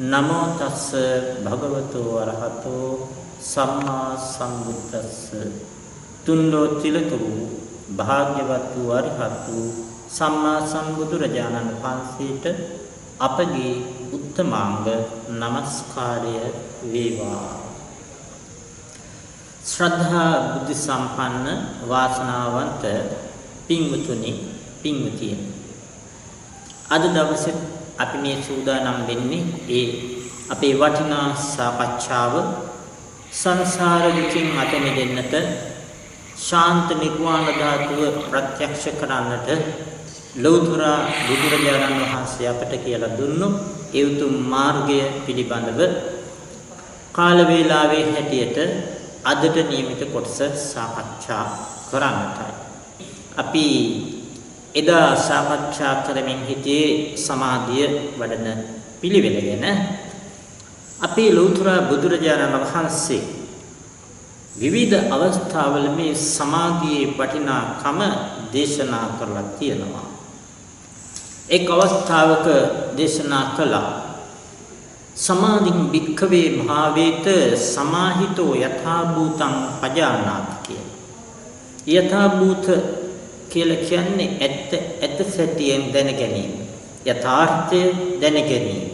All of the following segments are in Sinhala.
නමෝ තස්ස භගවතු වරහතෝ සම්මා සම්බුද්දස්ස. තුන්ලෝ තිලක වූ භාග්‍යවත් වූ අරිහත් වූ සම්මා සම්බුදුරජාණන් වහන්සේට අපගේ උත්තමාංග নমස්කාරය වේවා. ශ්‍රද්ධා බුද්ධ සම්පන්න වාසනාවන්ත පින්වතුනි පින්වතිය අද දවසේ අපි මේ සූදානම් වෙන්නේ ඒ අපේ වටිනා සාකච්ඡාව සංසාර දුකින් අත මිදෙන්නට ශාන්ත නිර්වාණ ධාතුව ප්‍රත්‍යක්ෂ කරන්නට ලෞතර බුදුරජාණන් වහන්සේ අපට කියලා දුන්නු ඒ උතුම් මාර්ගය පිළිබඳව කාල වේලාවේ හැටියට අදට නියමිත කොටස සාකච්ඡා කරන්නටයි. අපි එදා සාකච්ඡා කරමින් හිටියේ සමාධිය වඩන පිළිවෙල ගැන. අපේ ලෞතර බුදුරජාණන් වහන්සේ විවිධ අවස්ථාවල මේ සමාධියේ වටිනාකම දේශනා කරලා තියෙනවා. එක් අවස්ථාවක දේශනා කළා සමාධින් භික්ඛවේ භාවේත සමාහිතෝ යථා භූතං පජානාති කිය. යථා භූත කියලා කියන්නේ ඇත්ත ඇත්ත සැටියෙන් දැන ගැනීම. යථාර්ථය දැන ගැනීම.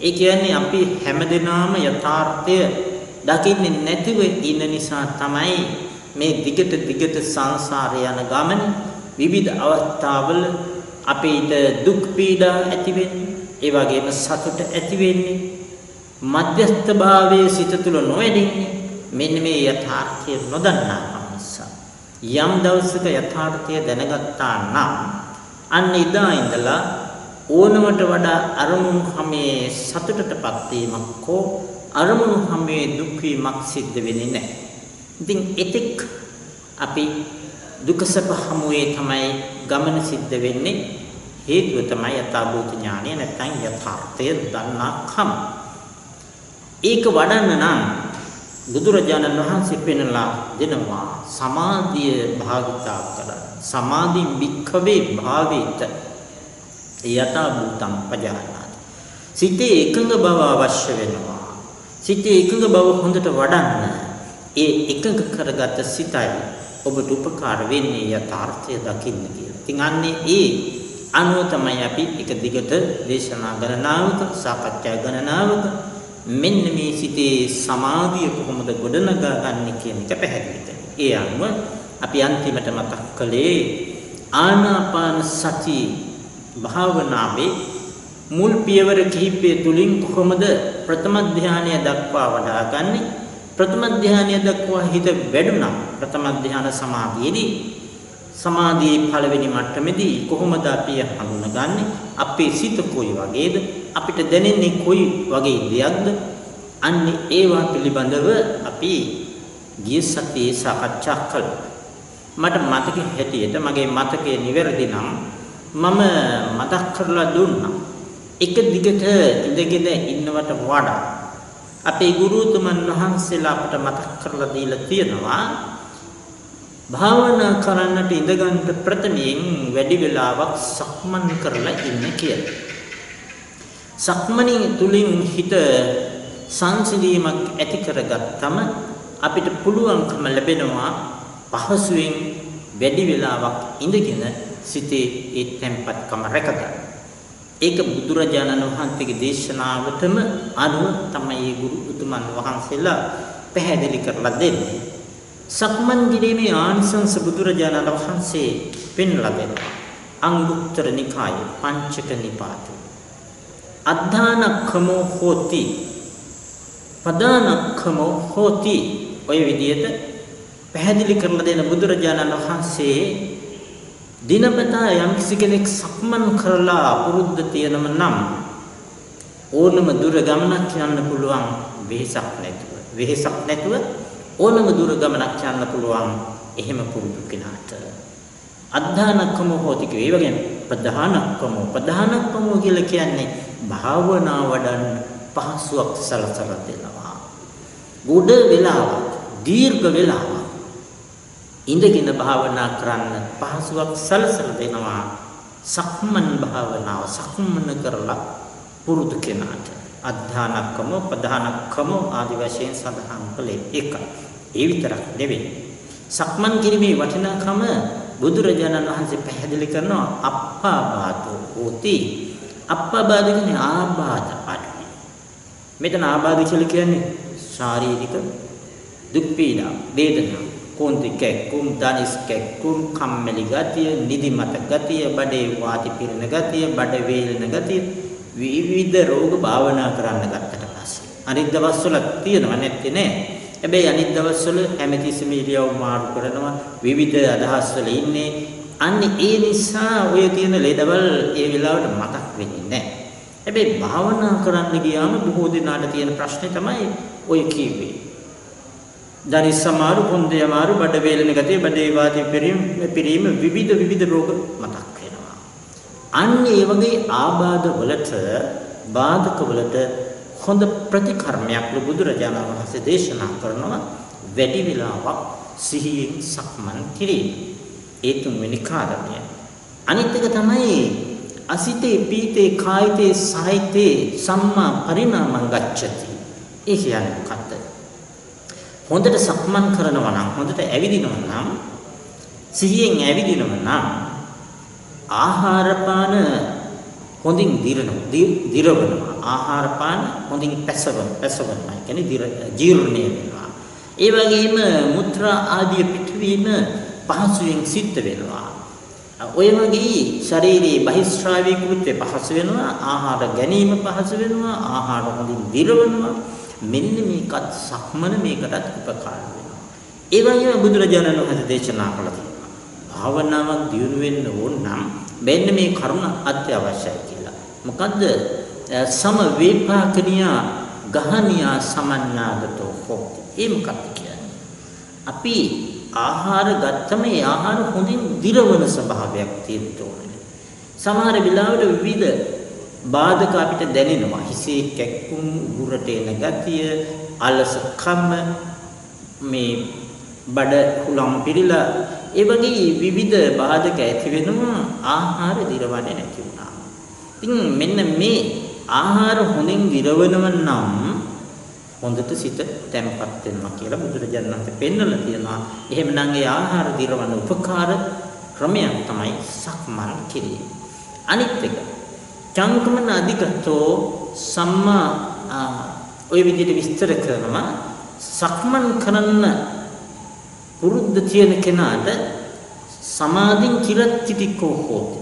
ඒ කියන්නේ අපි හැමදෙනාම යථාර්ථය දකින්නේ නැතිව ඉන්න නිසා තමයි මේ දිගට දිගට සංසාරේ යන ගමන විවිධ අවස්ථාවල අපිට දුක් පීඩා ඇති වෙන්නේ ඒ වගේම සතුට ඇති වෙන්නේ මධ්‍යස්ථ භාවයේ සිත තුළ නොවැඩෙන්නේ මෙන්න මේ යථාර්ථය නොදන්නා නිසා යම් දවසක යථාර්ථය දැනගත්තා නම් අන්න ඉදා ඉඳලා ඕනවට වඩා අරමුණු හැමේ සතුටටපත් වීමක් හෝ අරමුණු හැමේ දුක් වීමක් සිද්ධ වෙන්නේ නැහැ. ඉතින් එතෙක් අපි දුකසප හමුවේ තමයි ගමන සිද්ධ වෙන්නේ හේතුව තමයි යථාභූත ඥානය නැත්නම් යථාර්ථය දන්නාකම. ඒක වඩන්න නම් බුදුරජාණන් වහන්සේ පෙන්ලා දෙනවා සමාධිය භාවිතා කරන්න. සමාධි වික්ඛවේ භාවිත යථා භූතං පජානාති. සිතේ එකඟ බව අවශ්‍ය වෙනවා. සිතේ එකඟ බව හොඳට වඩන්න. ඒ එකඟ කරගත සිතයි ඔබට උපකාර වෙන්නේ යථාර්ථය දකින්න කියලා. ඉතින් අන්නේ ඒ අනුව තමයි අපි එක දිගට දේශනා ගණනාවක සාකච්ඡා ගණනාවක මෙන්න මේ සිතේ සමාධිය කොහොමද ගොඩනගා ගන්න කියන එක පැහැදිලි කරනවා. ඒ අනුව අපි අන්තිමට මතක් කළේ ආනාපාන සති භාවනාවේ මුල් පියවර කිහිපය තුලින් කොහොමද ප්‍රථම ධානය දක්වා වඩාගන්නේ? ප්‍රථම ධානය දක්වා හිත වැඩුණා. ප්‍රථම ධාන සමාධියේදී සමාධියේ පළවෙනි මට්ටමේදී කොහොමද අපි හඳුනගන්නේ අපේ සිත කොයි වගේද? අපිට දැනෙන්නේ කොයි වගේ දෙයක්ද? අන්නේ ඒවා පිළිබඳව අපි ගිය සතියේ සාකච්ඡා කළා. මට මතක හැටියට මගේ මතකයේ නිවැරදි නම් මම මතක් කරලා දුන්නා. එක දිගට ඉඳගෙන ඉන්නවට වඩා අපේ ගුරුතුමන් වහන්සේලා අපට මතක් කරලා දීලා තියෙනවා. භාවනා කරන්නට ඉඳගන්න ප්‍රථමයෙන් වැඩි වෙලාවක් සක්මන් කරලා ඉන්න කියලා. සක්මණේ තුලින් හිත සංසිඳීමක් ඇති කරගත්තම අපිට පුළුවන්කම ලැබෙනවා පහසුවෙන් වැඩි වෙලාවක් ඉඳගෙන සිතේ ඒ tempatකම රැකගන්න. ඒක බුදුරජාණන් වහන්සේගේ දේශනාවටම අනුව තමයි ගුරු උතුමන් වහන්සේලා පැහැදිලි කරලා දෙන්නේ. සක්මන් කිරීමේ ආනිසංස බුදුරජාණන් වහන්සේ පෙන්ලා දෙනවා. අංගුත්තර නිකායේ පංචක නිපාතේ. අද්ධානක්ඛමෝ හෝති. පදානක්ඛමෝ හෝති. ඔය විදිහට පැහැදිලි කරලා දෙන බුදුරජාණන් වහන්සේ දිනපතා යම් කෙනෙක් සක්මන් කරලා පුරුද්ද තියෙනම නම් ඕනම දුර ගමනක් යන්න පුළුවන් වෙහසක් නැතුව. වෙහසක් නැතුව ඕනම දුර ගමනක් යන්න පුළුවන් එහෙම පුරුදු කෙනාට. අද්ධානක්කම හොති කිය. ඒ වගේම ප්‍රධානක්කම ප්‍රධානක්කම කියලා කියන්නේ භාවනා වඩන් පහසුවක් සලසලා දෙනවා. ගුඩ වෙලාවක් දීර්ඝ වෙලාවක් ඉඳගෙන භාවනා කරන්න පහසුවක් සලසලා දෙනවා. සක්මන් භාවනාව සක්මන කරලා පුරුදු කෙනාට අධානක්කම ප්‍රධානක්කම ආදි වශයෙන් සඳහන් කළේ ඒකයි. ඒ විතරක් නෙවෙයි. සක්මන් කිරීමේ වටිනාකම බුදුරජාණන් වහන්සේ පැහැදිලි කරනවා අප්පාබාතෝ හෝති. අප්පාබාධ කියන්නේ ආබාධ අඩුයි. මෙතන ආබාධ කියලා කියන්නේ ශාරීරික දුක් පීඩා, වේදනා, කොන්ති කැක්කුම්, දනිස් කැක්කුම්, කම්මැලි ගතිය, නිදිමත ගතිය, බඩේ වාති පිරෙන ගතිය, බඩ වේලෙන ගතිය විවිධ රෝග භාවනා කරන්න ගත්තට පස්සේ අනිත් දවස්වල තියෙනව නැත්තේ නෑ. හැබැයි අනිත් දවස්වල හැමතිස්සෙම ඉරියව් මාරු කරනවා විවිධ අදහස් වල ඉන්නේ. අන්න ඒ නිසා ඔය තියෙන ලෙඩවල් ඒ වෙලාවට මතක් වෙන්නේ නෑ. හැබැයි භාවනා කරන්න ගියාම බොහෝ දිනාට තියෙන ප්‍රශ්නේ තමයි ඔය කිව්වේ. දරිස් සමාරු කොන්දේ අමාරු බඩ වේලෙන ගතිය බඩේ වාතය පිරීම විවිධ විවිධ රෝග මතක් අන්න ඒ වගේ ආබාධ වලට බාධක වලට හොඳ ප්‍රතිකර්මයක් බුදුරජාණන් වහන්සේ දේශනා කරනවා වැඩි වෙලාවක් සිහියෙන් සක්මන් කිරීම. ඒ තුන්වෙනි කාරණය. අනිත් එක තමයි අසිතේ පීතේ කායිතේ සාහිතේ සම්මා පරිණාමං ගච්ඡති. ඒ කියන්නේ මොකක්ද? හොඳට සක්මන් කරනවා නම් හොඳට ඇවිදිනවා නම් සිහියෙන් ඇවිදිනවා නම් ආහාර පාන හොඳින් දිරනවා දිරවනවා ආහාර පාන හොඳින් පැසවන පැසවනවා කියන්නේ ජීර්ණය වෙනවා. ඒ වගේම මුත්‍රා ආදී පිටවීම පහසුවෙන් සිද්ධ වෙනවා. ඔය වගේ ශරීරයේ බහිස්ත්‍රාවී කෘත්‍ය පහසු වෙනවා ආහාර ගැනීම පහසු වෙනවා ආහාර හොඳින් දිරවනවා. මෙන්න මේකත් සක්මන මේකටත් උපකාර වෙනවා. ඒ වගේම බුදුරජාණන් වහන්සේ දේශනා කළා භාවනාවක් දියුණු වෙන්න ඕන නම් මෙන්න මේ කරුණ අත්‍යවශ්‍යයි කියලා. මොකද්ද? සම වේපාකනියා ගහනියා සමන්නාගතෝ හොති. ඒ මොකක්ද කියන්නේ? අපි ආහාර ගත්තම ඒ ආහාර හොඳින් දිරවන ස්වභාවයක් තියෙන්න ඕනේ. සමහර වෙලාවට විවිධ බාධක අපිට දැනෙනවා. හිසේ කැක්කුම්, උගුරට එන ගතිය, අලසකම මේ බඩ හුලම් පිරিলা ඒ වගේ විවිධ බාධක ඇති වෙනවා ආහාර දිරවන්නේ නැති වුණා. ඉතින් මෙන්න මේ ආහාර හොඳින් දිරවනව නම් හොඳට සිත තැම්පත් වෙනවා කියලා බුදුරජාණන් වහන්සේ පෙන්වලා තියෙනවා. එහෙමනම් ඒ ආහාර දිරවන උපකාර ක්‍රමයක් තමයි සක්මන් කිරීම. අනිත් එක චංකමන අධිකතෝ සම්මා ඔය විදිහට විස්තර කරනවා සක්මන් කරන්න පුරුද්ද තියෙන කෙනාට සමාධින් කිරත්තිටිකෝ හෝති.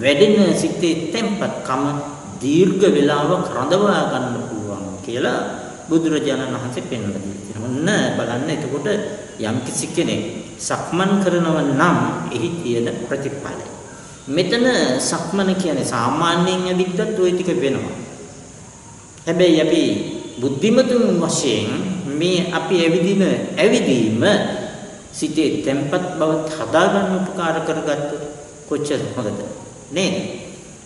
වැඩෙන සිතේ තැම්පත්කම දීර්ඝ වේලාවක් රඳවා ගන්න පුළුවන් කියලා බුදුරජාණන් වහන්සේ පෙන්වලා දෙනවා. ඔන්න බලන්න එතකොට යම් කිසි කෙනෙක් සක්මන් කරනව නම් එහි තියෙන ප්‍රතිඵලය. මෙතන සක්මන කියන්නේ සාමාන්‍යයෙන් ඇවිද්දත් ওই ටික වෙනවා. හැබැයි අපි බුද්ධිමතුන් වශයෙන් මේ අපි ඇවිදින ඇවිදීම සිතේ තැම්පත් බව හදාගන්න උපකාර කරගත්තොත් කොච්චර හොඳද නේද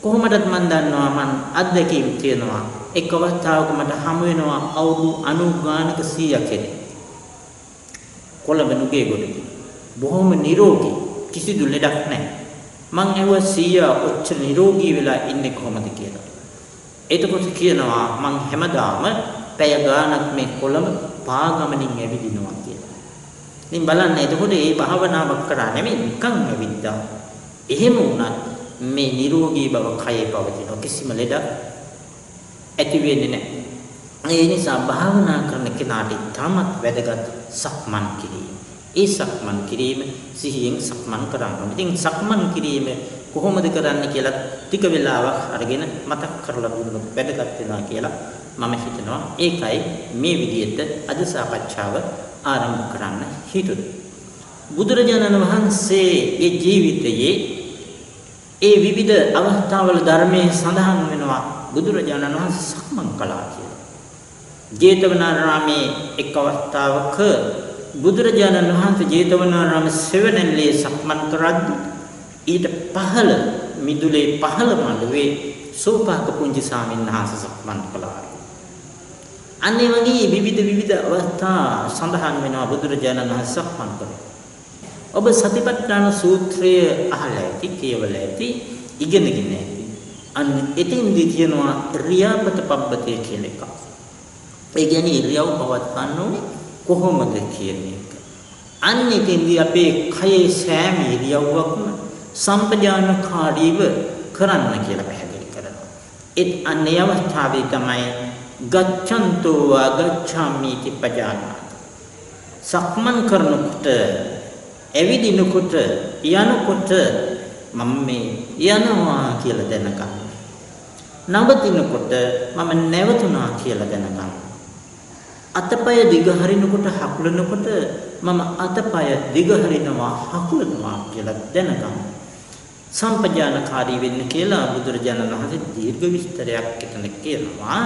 කොහොමදත් මන් දන්නවා මන් අත්දැකීම් තියෙනවා. එක් අවස්ථාවක මට හමු වෙනවා අවුරුදු 90 ගානක 100 කෙනෙක්. කොළඹ නුගේ ගොඩේ බොහොම නිරෝගී. කිසිදු ලෙඩක් නැහැ. මං ඇහුවා 100 ඔච්චර නිරෝගී වෙලා ඉන්නේ කොහොමද කියලා. එතකොට කියනවා මං හැමදාම පැය ගාණක් මේ කොළඹ පාගමනින් ඇවිදිනවා ඉතින් බලන්න එතකොට මේ භාවනාවක් කරා නෙමෙයි නිකන් ඇවිද්දා. එහෙම වුණත් මේ නිරෝගී බව කයේ පවතින කිසිම ලෙඩක් ඇති වෙන්නේ නැහැ. ඒ නිසා භාවනා කරන කෙනාට තමත් වැදගත් සක්මන් කිරීම. ඒ සක්මන් කිරීම සිහියෙන් සක්මන් කරන්න ඕනේ. ඉතින් සක්මන් කිරීම කොහොමද කරන්න කියලා ටික වෙලාවක් අරගෙන මතක් කරලා දුන්නොත් වැදගත් වෙනවා කියලා මම හිතනවා. ඒකයි මේ විදිහට අද සාකච්ඡාව ආරම්භ කරන්න හිතුනේ. බුදුරජාණන් වහන්සේගේ ජීවිතයේ ඒ විවිධ අවස්ථාවල ධර්මයේ සඳහන් වෙනවා බුදුරජාණන් වහන්සේ සක්මන් කළා කියලා. ජේතවනාරාමේ එක් අවස්ථාවක බුදුරජාණන් වහන්සේ ජේතවනාරාමේ සෙවණැල්ලේ සක්මන් කරද්දී ඊට පහළ මිදුලේ පහළ මළුවේ සෝපාක පුංචි ස්වාමීන් වහන්සේ සක්මන් කළා. අන්න ඒ වගේ විවිධ විවිධ අවස්ථා සඳහන් වෙනවා බුදුරජාණන් වහන්සේ සක්මන් කරේ. ඔබ සතිපට්ඨාන සූත්‍රය අහලා ඇති, කියවලා ඇති, ඉගෙනගෙන ඇති. අන්න එතෙන්දී තියෙනවා රියාපත පබ්බතේ කියන එක. ඒ කියන්නේ ඉරියව් පවත්වන්න ඕනේ කොහොමද කියන එක. අන්න එතෙන්දී අපේ කයේ සෑම ඉරියව්වක්ම සම්පජානකාරීව කරන්න කියලා පැහැදිලි කරනවා. ඒත් අන්නේ අවස්ථාවේ තමයි ගච්ඡන්තෝ අගච්ඡාමි තිපජානා. සක්මන් කරනකොට ඇවිදිනකොට යනකොට මම මේ යනවා කියලා දැනගන්න. නවතිනකොට මම නැවතුණා කියලා දැනගන්න. අතපය දිග හරිනකොට හකුලනකොට මම අතපය දිග හරිනවා හකුලනවා කියලා දැනගන්න. සම්පජානකාරී වෙන්න කියලා බුදුරජාණන් වහන්සේ දීර්ඝ විස්තරයක් එතන කියනවා.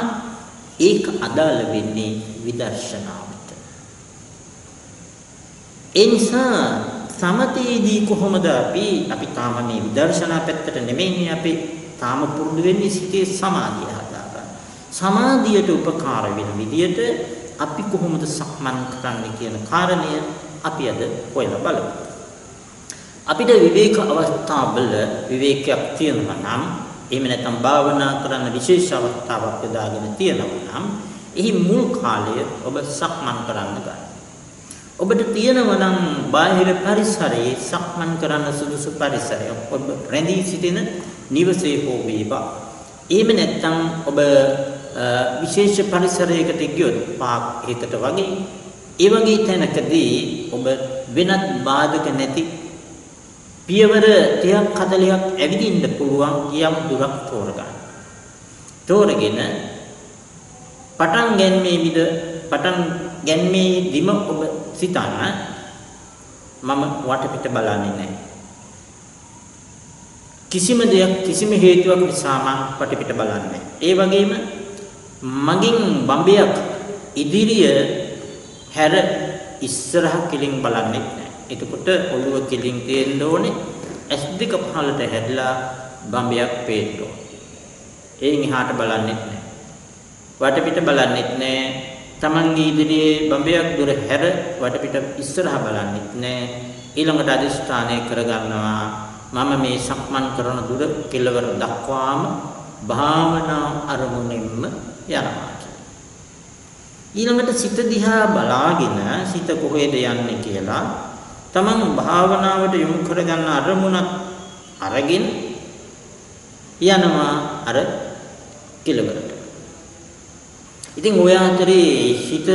ඒක අදාළ වෙන්නේ විදර්ශනාවට. ඒ නිසා සමතේදී කොහොමද අපි අපි තාම මේ විදර්ශනා පැත්තට නෙමෙයිනේ අපි තාම පුරුදු වෙන්නේ සිතේ සමාධිය හදාගන්න. සමාධියට උපකාර වෙන විදියට අපි කොහොමද සක්මන් කරන්නේ කියන කාරණය අපි අද හොයලා බලමු. අපිට විවේක අවස්ථාවල විවේකයක් තියෙනවා නම් එහෙම නැත්නම් භාවනා කරන්න විශේෂ අවස්ථාවක් යොදාගෙන තියෙනවා නම් එහි මුල් කාලය ඔබ සක්මන් කරන්න ගන්න. ඔබට තියෙනවා නම් බාහිර පරිසරයේ සක්මන් කරන්න සුදුසු පරිසරයක් ඔබ රැඳී සිටින නිවසේ හෝ වේවා. එහෙම නැත්නම් ඔබ විශේෂ පරිසරයකට ගියොත් පාක් එකකට වගේ ඒ වගේ තැනකදී ඔබ වෙනත් බාධක නැති පියවර 30ක් 40ක් ඇවිදින්න පුළුවන් යම් දුරක් තෝරගන්න. තෝරගෙන පටන් ගැනීමේ විද පටන් ගැනීමේදීම ඔබ සිතන්න මම වටපිට බලන්නේ නැහැ. කිසිම දෙයක් කිසිම හේතුවක් නිසා මම වටපිට බලන්නේ ඒ වගේම මගින් බම්බයක් ඉදිරිය හැර ඉස්සරහ කෙලින් බලන්නේ නැහැ. එතකොට ඔළුව කෙලින් තියෙන්න ඕනේ. ඇස් දෙක පහළට හැරිලා බම්බයක් පේන්න ඕනේ. එයින් එහාට බලන්නේ නැහැ. වටපිට බලන්නේ නැහැ. තමන්ගේ ඉදිරියේ බඹයක් දුර හැර වටපිට ඉස්සරහා බලන්නෙත් නෑ ඊළඟට අදිස්ථානය කරගන්නවා මම මේ සක්මන් කරන දුර කෙලවර දක්වාම භාවනා අරමුණෙන්ම යනවා ඊළඟට සිත දිහා බලාගෙන සිත කොහෙද යන්නේ කියලා තමන් භාවනාවට යොමු කරගන්න අරමුණක් අරගෙන යනවා අර කෙලවරට ඉතින් ඔය අතරේ හිත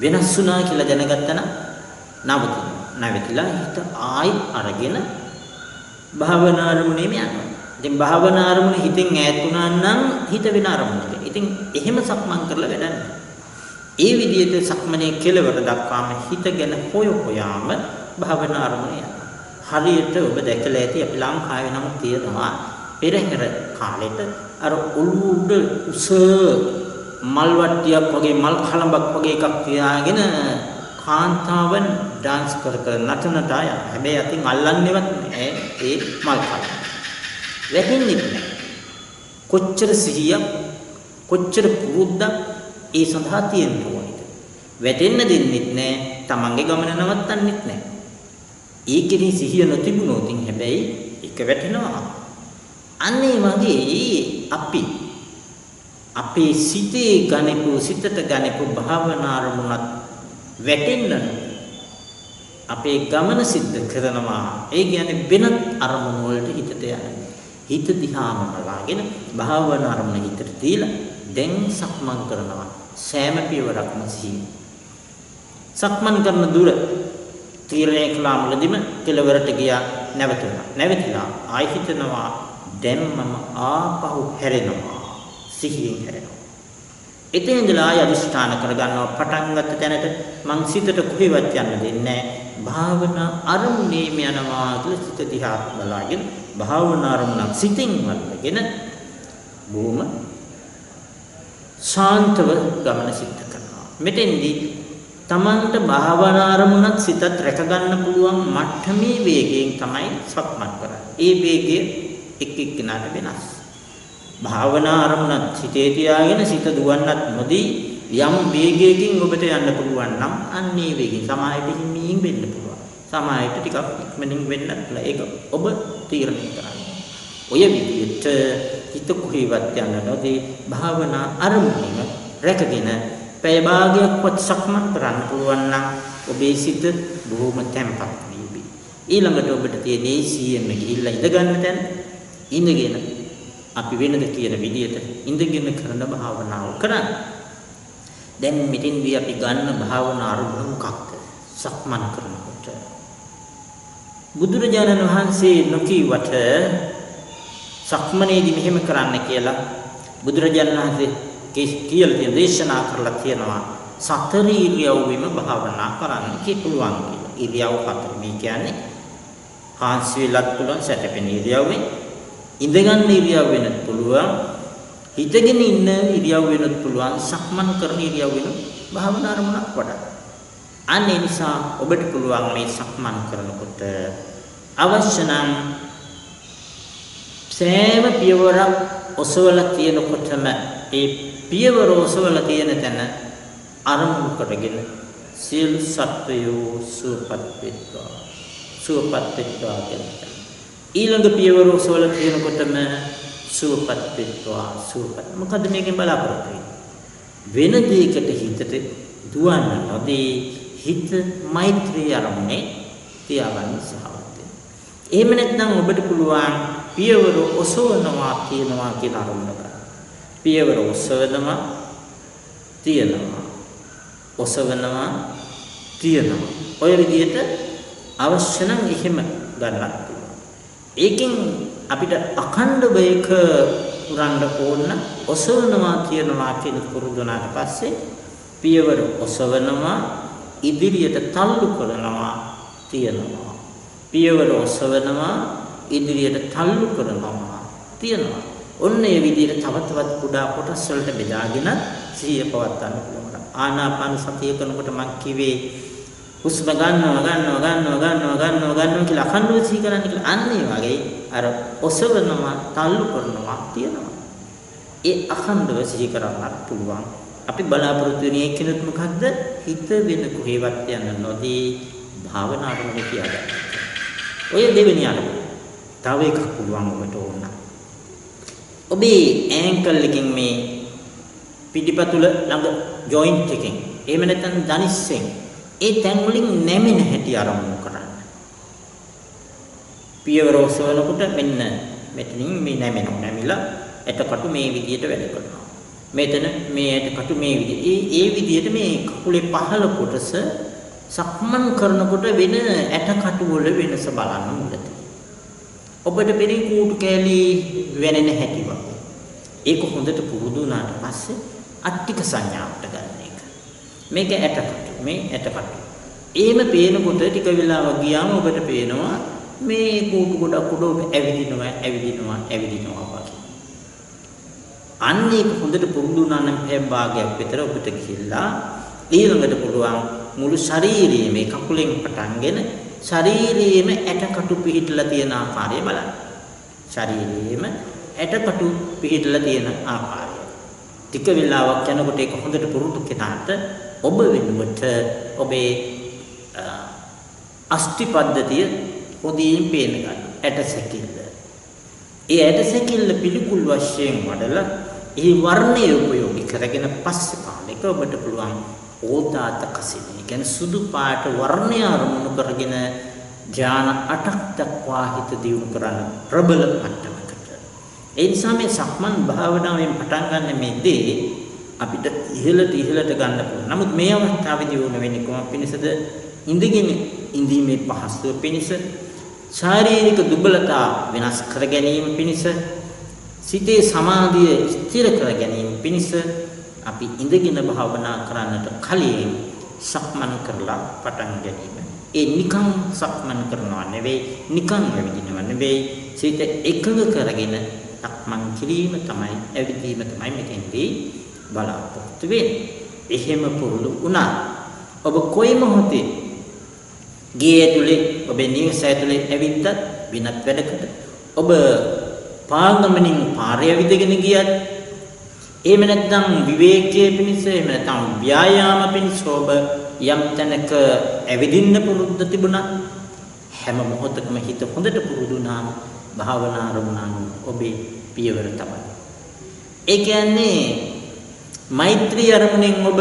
වෙනස් වුණා කියලා දැනගත්තා නම් නවතිනවා. නැවතිලා හිත ආයි අරගෙන භාවනා අරමුණේම යනවා. ඉතින් භාවනා අරමුණ හිතෙන් ඈත් වුණා නම් හිත වෙන අරමුණකට. ඉතින් එහෙම සක්මන් කරලා වැඩක් ඒ විදිහට සක්මනේ කෙලවර දක්වාම හිත ගැන හොය හොයාම භාවනා අරමුණ යනවා. හරියට ඔබ දැකලා ඇති අපි ලංකාවේ නම් තියෙනවා පෙරහැර කාලෙට අර ඔළුව උඩ උස මල් වට්ටියක් වගේ මල් කලඹක් වගේ එකක් තියාගෙන කාන්තාවන් ඩාන්ස් කර කර නටනට ආය. හැබැයි අතින් අල්ලන්නේවත් නෑ ඒ මල් කලඹ. වැටෙන්නේ නෑ. කොච්චර සිහියක් කොච්චර පුරුද්දක් ඒ සඳහා තියෙන්න ඕනේද? වැටෙන්න දෙන්නෙත් නෑ. Tamange ගමන නවත්තන්නෙත් නෑ. ඒකෙනි සිහිය නොතිබුණොත් හැබැයි එක වැටෙනවා. අන්න ඒ වගේ අපි අපේ සිතේ ගනිපු සිතට ගනිපු භාවනා අරමුණත් වැටෙන්න අපේ ගමන සිද්ධ කරනවා. ඒ කියන්නේ වෙනත් අරමුණු වලට හිතට යන හිත දිහාම බලාගෙන භාවනා අරමුණ හිතට දීලා දැන් සක්මන් කරනවා. සෑම පියවරක්ම සිහි සක්මන් කරන දුර තීරණය කළා මුලදිම කෙලවරට ගියා නැවතුණා. නැවතිලා ආයි හිතනවා දැන් මම ආපහු හැරෙනවා. සිහියෙන් හැරෙනවා. එතෙන් ඉඳලා ආය අදිෂ්ඨාන කරගන්නවා පටන් ගත්ත තැනට මං සිතට කොහෙවත් යන්න දෙන්නේ භාවනා අරමුණේම යනවා කියලා සිත දිහා බලාගෙන භාවනා අරමුණක් සිතින් වල්ගෙන බොහොම ශාන්තව ගමන සිද්ධ කරනවා. මෙතෙන්දී තමන්ට භාවනා අරමුණක් සිතත් රැක ගන්න පුළුවන් මට්ටමේ වේගයෙන් තමයි සක්මන් කරන්නේ. ඒ වේගය එක් එක්කෙනාට වෙනස්. භාවනා අරමුණක් සිතේ තියාගෙන සිත දුවන්නත් නොදී යම් වේගයකින් ඔබට යන්න පුළුවන් නම් අන්නේ වේගයෙන් සමායයට හිමින් වෙන්න පුළුවන්. සමායයට ටිකක් ඉක්මනින් වෙන්නත් ඒක ඔබ තීරණය කරන්න. ඔය විදිහට හිත කුහිවත් යන නොදී භාවනා අරමුණින් රැකගෙන පැය භාගයක්වත් සක්මන් කරන්න පුළුවන් නම් ඔබේ සිත බොහොම තැම්පත් වී ඊළඟට ඔබට තියෙන දේශීයෙම ගිහිල්ලා ඉඳ ගන්න තැන ඉඳගෙන අපි වෙනද කියන විදිහට ඉඳගෙන කරන භාවනාව කරන්න. දැන් මෙතෙන්දී අපි ගන්න භාවනා අරමුණ මොකක්ද? සක්මන් කරනකොට බුදුරජාණන් වහන්සේ නොකීවට සක්මනේදී මෙහෙම කරන්න කියලා බුදුරජාණන් වහන්සේ කියලා තියෙන දේශනා කරලා තියෙනවා සතර ඉරියව්වෙම භාවනා කරන්න පුළුවන් කියලා. ඉරියව් හතර මේ කියන්නේ හාන්සි වෙලත් පුළුවන් සැතපෙන ඉරියව්වෙන් ඉඳගන්න ඉරියව් වෙනත් පුළුවන් හිතගෙන ඉන්න ඉරියව් වෙනත් පුළුවන් සක්මන් කරන ඉරියව් වෙන භාවනා අරමුණක් වඩා. අන්න ඒ නිසා ඔබට පුළුවන් මේ සක්මන් කරනකොට අවශ්‍ය නම් සෑම පියවරක් ඔසවලා තියෙනකොටම ඒ පියවර ඔසවලා තියෙන තැන අරමුණු කරගෙන සියලු සත්වයෝ සුවපත් වෙත්වා සුවපත් වෙත්වා කියලා. ඊළඟ පියවර ඔසවලා තියෙනකොටම සුවපත් වෙත්වා සුවපත්. මොකද මේකෙන් බලාපොරොත්තු වෙන දෙයකට හිතට දුවන්න නොදී හිත මෛත්‍රී අරමුණේ තියාගන්න සහවත් වෙන්න. එහෙම නැත්නම් ඔබට පුළුවන් පියවර ඔසවනවා කියනවා කියන අරමුණ ගන්න. පියවර ඔසවනවා තියනවා. ඔසවනවා තියනවා. ඔය විදිහට අවශ්‍ය නම් එහෙම ගන්නත් පුළුවන්. ඒකෙන් අපිට අඛණ්ඩව ඒක පුරන්න ඕන ඔසවනවා තියනවා කියන පුරුදුනාට පස්සේ පියවර ඔසවනවා ඉදිරියට තල්ලු කරනවා තියනවා. පියවර ඔසවනවා ඉදිරියට තල්ලු කරනවා තියනවා. ඔන්න ඒ විදිහට තව තවත් කුඩා කොටස් වලට බෙදාගෙන සිහිය පවත්වන්න පුළුවන්. ආනාපාන සතිය කරනකොට මම කිව්වේ හුස්ම ගන්නවා ගන්නවා ගන්නවා ගන්නවා ගන්නවා ගන්නවා කියලා අඛණ්ඩව සිහි කරන්න කියලා අන්න ඒ වගේ අර ඔසවනවා තල්ලු කරනවා තියනවා. ඒ අඛණ්ඩව සිහි කරන්නත් පුළුවන්. අපි බලාපොරොත්තු වෙන එකිනෙක මොකද්ද? හිත වෙන කොහෙවත් යන නොදී භාවනාවට කියාගන්න. ඔය දෙවෙනි අරමුණ. තව එකක් පුළුවන් ඔබට ඕන. ඔබේ ඇන්කල් එකකින් මේ පිටිපතුල ළඟ ජොයින්ට් එකෙන් එහෙම නැත්නම් දනිස්සෙන් ඒ තැන් වලින් නැමෙන හැටි අරමුණු කරන්න. පියවර ඔසවනකොට මෙන්න මෙතනින් මේ නැමෙනවා. නැමිලා එතකොට මේ විදියට වැඩ කරනවා. මෙතන මේ එතකොට මේ විදිය. ඒ ඒ විදියට මේ කකුලේ පහළ කොටස සක්මන් කරනකොට වෙන ඇටකටු වල වෙනස බලන්න මුලදී. ඔබට පෙරේ කූටු කෑලි වෙනෙන හැටි වගේ. ඒක හොඳට පුරුදු වුණාට පස්සේ අට්ටික සංඥාවට ගන්න එක. මේක ඇටකට මේ ඇටකට. එහෙම පේනකොට ටික වෙලාවක් ගියාම ඔබට පේනවා මේ කූටු ගොඩක් උඩ ඇවිදිනවා ඇවිදිනවා ඇවිදිනවා වගේ. අන්න ඒක හොඳට පුරුදු වුණා නම් පැය භාගයක් විතර ඔබට ගිහිල්ලා ඊළඟට පුළුවන් මුළු ශරීරයේම කකුලෙන් පටන්ගෙන ශරීරයේම ඇටකටු පිහිටලා තියෙන ආකාරය බලන්න. ශරීරයේම ඇටකටු පිහිටලා තියෙන ආකාරය. ටික වෙලාවක් යනකොට ඒක හොඳට පුරුදු කෙනාට ඔබ වෙනුවට ඔබේ අස්ටි පද්ධතිය හොඳින් පේන ගන්න. ඇට සැකිල්ල. ඒ ඇට සැකිල්ල පිළිකුල් වශයෙන් වඩලා ඒ වර්ණය උපයෝගී කරගෙන පස්සේ කාලෙක ඔබට පුළුවන් ඕදාත කසිනේ කියන්නේ සුදු පාට වර්ණය අරමුණු කරගෙන ධාන 8ක් දක්වා හිත දියුණු කරන්න ප්‍රබල මට්ටමකට. ඒ නිසා මේ සක්මන් භාවනාවෙන් පටන් ගන්න මේ දේ අපිට ඉහළට ඉහළට ගන්න පුළුවන්. නමුත් මේ අවස්ථාවේදී වුණ වෙන්නේ කොහොම පිණිසද? ඉඳගෙන ඉඳීමේ පහසුව පිණිස ශාරීරික දුබලතා වෙනස් කර ගැනීම පිණිස සිතේ සමාධිය ස්ථිර කර ගැනීම පිණිස අපි ඉඳගෙන භාවනා කරන්නට කලින් සක්මන් කරලා පටන් ගැනීම. ඒ නිකන් සක්මන් කරනවා නෙවෙයි, නිකන් ඇවිදිනවා නෙවෙයි, සිත එකඟ කරගෙන සක්මන් කිරීම තමයි ඇවිදීම තමයි මෙතෙන්දී බලාපොරොත්තු වෙන්නේ. එහෙම පුරුදු වුණා. ඔබ කොයි මොහොතේ ගේ ඇතුලේ ඔබේ නිවස ඇතුලේ ඇවිද්දත් විනත් වැඩකට ඔබ පාගමනින් පාරය විදගෙන ගියත් එහෙම නැත්නම් විවේකයේ පිණිස එහෙම නැත්නම් ව්‍යායාම පිණිස ඔබ යම් තැනක ඇවිදින්න පුරුද්ද තිබුණා හැම මොහොතකම හිත හොඳට පුරුදු වුණාම භාවනා අරමුණන් ඔබේ පියවර තමයි. ඒ කියන්නේ මෛත්‍රී අරමුණෙන් ඔබ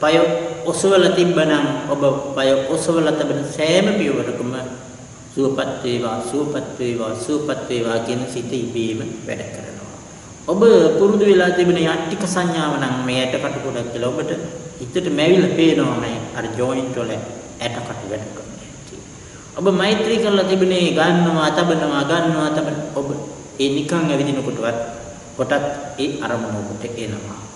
පය ඔසවලා තිබ්බනම් ඔබ පය ඔසවලා තිබෙන සෑම පියවරකම සුවපත් වේවා සුවපත් වේවා සුවපත් වේවා කියන සිත ඉබේම වැඩ කරනවා. ඔබ පුරුදු වෙලා තිබෙන යට්ටික සංඥාව නම් මේ ඇටකට ගොඩක් කියලා ඔබට හිතට මැවිලා පේනවා මේ අර ජොයින්ට් වල ඇටකට වැඩ කරනවා. ඔබ මෛත්‍රී කරලා තිබුණේ ගන්නවා තබනවා ගන්නවා තබන ඔබ ඒ නිකන් ඇවිදිනකොටවත් කොටත් ඒ අරමුණ ඔබට එනවා.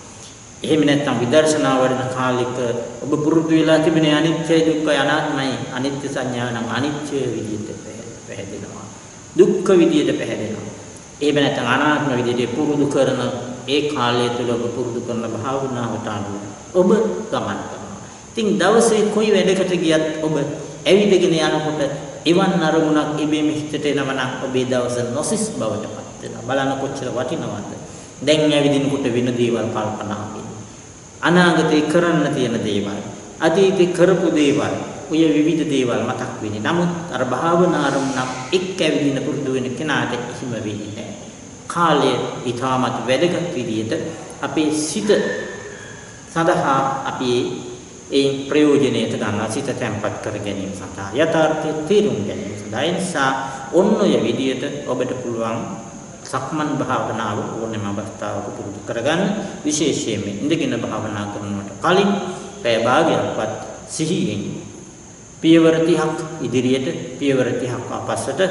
එහෙම නැත්නම් විදර්ශනා වඩන කාලෙක ඔබ පුරුදු වෙලා තිබෙන අනිත්‍ය දුක්ඛ අනාත්මයි. අනිත්‍ය සංඥාව නම් අනිත්‍ය විදිහට පැහැදෙනවා. දුක්ඛ විදිහට පැහැදෙනවා. එහෙම නැත්නම් අනාත්ම විදිහට පුරුදු කරන ඒ කාලය තුළ ඔබ පුරුදු කරන භාවනාවට අනුව ඔබ ගමන් කරනවා. ඉතින් දවසේ කොයි වැඩකට ගියත් ඔබ ඇවිදගෙන යනකොට එවන් අරමුණක් ඉබේම හිතට එනවා නම් ඔබේ දවස නොසිස් බවට පත් වෙනවා. බලන්න කොච්චර වටිනවද? දැන් ඇවිදිනකොට වෙන දේවල් කල්පනා අනාගතේ කරන්න තියෙන දේවල් අතීතේ කරපු දේවල් ඔය විවිධ දේවල් මතක් වෙන්නේ. නමුත් අර භාවනා අරමුණක් එක් ඇවිදින පුරුදු වෙන කෙනාට එහෙම වෙන්නේ නැහැ. කාලය ඊටමත් වැදගත් විදිහට අපේ සිත සඳහා අපි ඒ ප්‍රයෝජනයට ගන්නවා සිත තැම්පත් කර ගැනීම සඳහා යථාර්ථය තේරුම් ගැනීම සඳහා ඒ නිසා ඔන්න ඔය විදිහට ඔබට පුළුවන් සක්මන් භාවනාව ඕනෑම අවස්ථාවක පුරුදු කරගන්න. විශේෂයෙන්ම ඉඳගෙන භාවනා කරනවට කලින් පැය භාගයක්වත් සිහියෙන් පියවර 30ක් ඉදිරියට පියවර 30ක් අපස්සට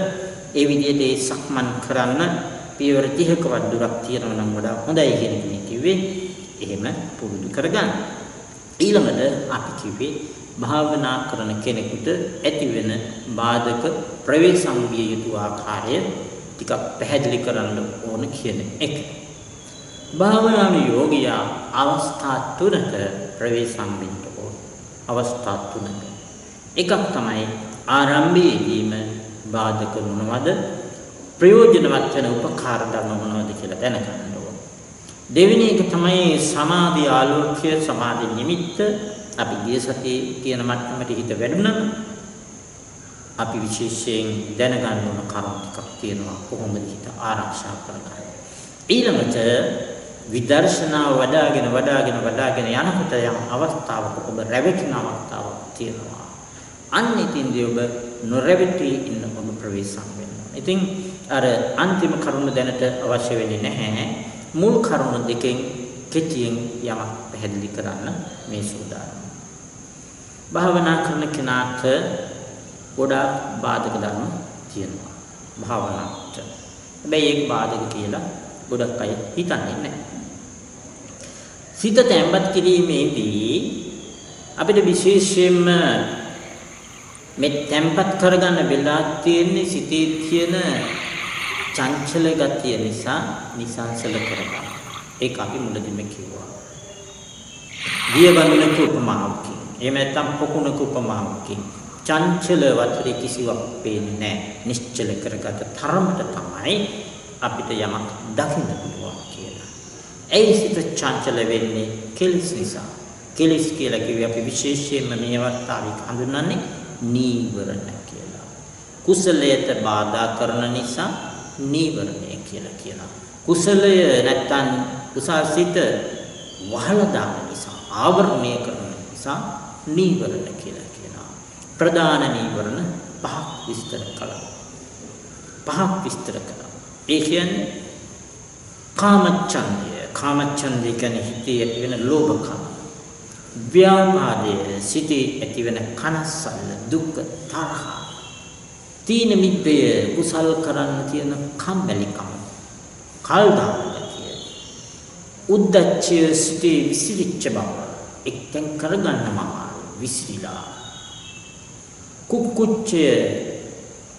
ඒ විදිහට ඒ සක්මන් කරන්න පියවර 30කවත් දුරක් තියනවා නම් වඩා හොඳයි කියන කෙනෙක් කිව්වේ. එහෙම පුරුදු කරගන්න. ඊළඟට අපි කිව්වේ භාවනා කරන කෙනෙකුට ඇතිවෙන බාධක ප්‍රවේශම් විය යුතු ආකාරය ටිකක් පැහැදිලි කරන්න ඕන කියන එක. භාවනාවේ යෝගියා අවස්ථා තුනක ප්‍රවේශම් වෙන්න ඕන. අවස්ථා තුනක. එකක් තමයි ආරම්භයේදීම බාධක මොනවද? ප්‍රයෝජනවත් වෙන උපකාර ධර්ම මොනවද කියලා දැනගන්න ඕන. දෙවෙනි එක තමයි සමාධි ආලෝක්‍ය සමාධි නිමිත්ත අපි ගිය සතියේ කියන මට්ටමට හිත වැඩුණා අපි විශේෂයෙන් දැනගන්න ඕන කරුණු ටිකක් තියෙනවා කොහොමද හිත ආරක්ෂා කරගන්නේ. ඊළඟට විදර්ශනාව වඩාගෙන වඩාගෙන වඩාගෙන යනකොට යම් අවස්ථාවක ඔබ රැවටෙන අවස්ථාවක් තියෙනවා. අන්න ඉතින්දී ඔබ නොරැවටී ඉන්න ඔබ ප්‍රවේශම් වෙනවා ඉතින් අර අන්තිම කරුණ දැනට අවශ්‍ය වෙන්නේ නැහැ. මුල් කරුණ දෙකෙන් කෙටියෙන් යමක් පැහැදිලි කරන්න මේ සූදානම්. භාවනා කරන කෙනාට ගොඩාක් බාධක ධර්ම තියෙනවා භාවනාවට. හැබැයි ඒක බාධක කියලා ගොඩක් අය හිතන්නේ නැහැ. සිත තැම්පත් කිරීමේදී අපිට විශේෂයෙන්ම මේ තැම්පත් කරගන්න වෙලා තියෙන්නේ සිතේ තියෙන චංචල ගතිය නිසා නිසංසල කරගන්න. ඒක අපි මුලදීම කිව්වා. දිය බඳුනක උපමාවකින්. එහෙම නැත්නම් පොකුණක උපමාවකින්. චංචල වතුරේ කිසිවක් පේන්නේ නැහැ. නිශ්චල කරගත තරමට තමයි අපිට යමක් දකින්න පුළුවන් කියලා. ඒ සිත චංචල වෙන්නේ කෙලිස් නිසා. කෙලිස් කියලා කිව්වේ අපි විශේෂයෙන්ම මේ අවස්ථාවේ හඳුන්වන්නේ නීවරණ කියලා. කුසලයට බාධා කරන නිසා නීවරණය කියලා කියනවා. කුසලය නැත්තම් කුසල් සිත වහලා දාන නිසා ආවරණය කරන නිසා නීවරණ කියලා ප්‍රධාන නීවරණ පහක් විස්තර කළා. පහක් විස්තර කළා. ඒ කියන්නේ කාමච්ඡන්දය. කාමච්ඡන්දය කියන්නේ හිතේ ඇති වෙන ලෝභකම. ව්‍යාපාදයේ සිටී ඇති වෙන කනස්සල්ල දුක් තරහ. තීන මිද්දය කුසල් කරන්න තියෙන කම්මැලිකම. කල් දානගතිය. උද්දච්චය සිටී විසිරිච්ච බව. එක්තෙන් කරගන්නම විසිරිලා කුක්කුච්චය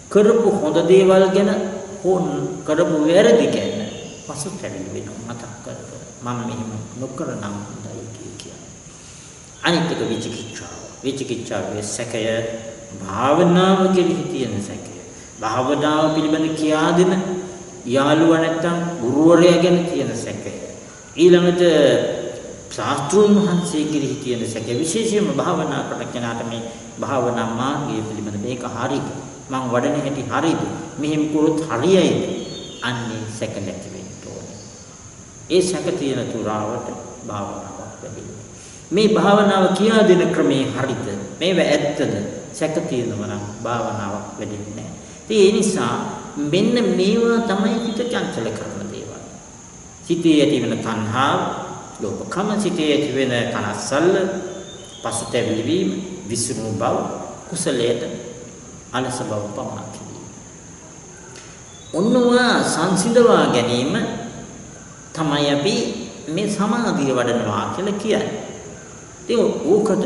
කරපු හොඳ දේවල් ගැන හෝ කරපු වැරදි ගැන පසුතැවිලි වෙනවා මතක් කර මම මෙහෙම නොකර නම් හොඳයි කියලා. අනිත් එක විචිකිච්ඡාව. විචිකිච්ඡාවේ සැකය භාවනාව කෙරෙහි තියෙන සැකය. භාවනාව පිළිබඳ කියා දෙන යාළුවා නැත්තම් ගුරුවරයා ගැන තියෙන සැකය. ඊළඟට ශාස්ත්‍රුන් වහන්සේ කෙරෙහි තියෙන සැක විශේෂයෙන්ම භාවනා කරන කෙනාට මේ භාවනා මාර්ගය පිළිබඳ මේක හරිද මං වඩන හැටි හරියද? මෙහෙම කරොත් හරියයිද? අන්නේ සැක නැති වෙන්න ඕනේ. ඒ සැක තියෙන තුරාවට භාවනාවක් වැඩි. මේ භාවනාව කියා දෙන ක්‍රමේ හරිද? මේව ඇත්තද? සැක තියෙනවා නම් භාවනාවක් වැඩින්නේ නැහැ. ඒ නිසා මෙන්න මේවා තමයි හිත චංචල කරන දේවල්. සිතේ ඇති වෙන තණ්හාව, ලෝභකම සිතේ ඇති වෙන කනස්සල්ල, පසුතැවිලි වීම, විසිරුණු බව, කුසලයට අලස බව පමණ කිරීම. ඔන්නවා සංසිඳවා ගැනීම තමයි අපි මේ සමාධිය වඩනවා කියලා කියන්නේ. ඉතින් ඕකට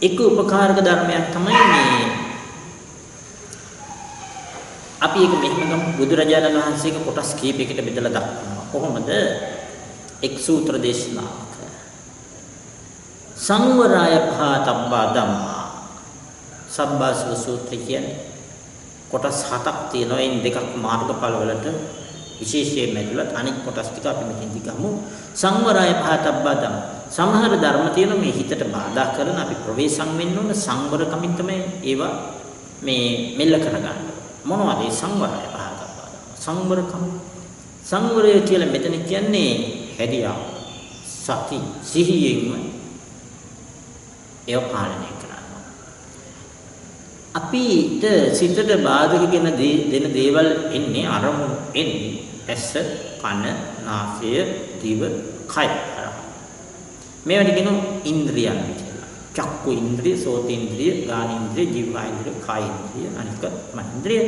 එක උපකාරක ධර්මයක් තමයි මේ අපි ඒක මෙහෙම ගමු බුදුරජාණන් වහන්සේගේ කොටස් කීපයකට බෙදලා දක්වනවා කොහොමද එක් සූත්‍ර දේශනාවක සංවරය පහතබ්බා ධම්මා. සබ්බාසව සූත්‍රය කියන්නේ කොටස් හතක් තියෙනවා. එයින් දෙකක් මාර්ගඵල වලට විශේෂයෙන් ඇතුළත් අනිත් කොටස් ටික අපි මෙතෙන්දි ගමු සංවරය පහතබ්බා ධම්මා. සමහර ධර්ම තියෙන මේ හිතට බාධා කරන අපි ප්‍රවේශම් වෙන්න ඕන සංවරකමින් තමයි ඒවා මේ මෙල්ල කරගන්න. මොනවද ඒ සංවරය පහකට සංවරකම. සංවරය කියලා මෙතන කියන්නේ හැදියා සති සිහියෙන්ම ඒව පාලනය කරනවා. අපිට සිතට බාධකගෙන දෙන දේවල් එන්නේ අරමුණු එන්නේ ඇස කන නාසය දිව කය මේවට කියනවා ඉන්ද්‍රියන් කියලා. චක්කු ඉන්ද්‍රිය, සෝත ඉන්ද්‍රිය, ගාන ඉන්ද්‍රිය, ජීව ඉන්ද්‍රිය, කාය ඉන්ද්‍රිය, අනික මන්ද්‍රිය.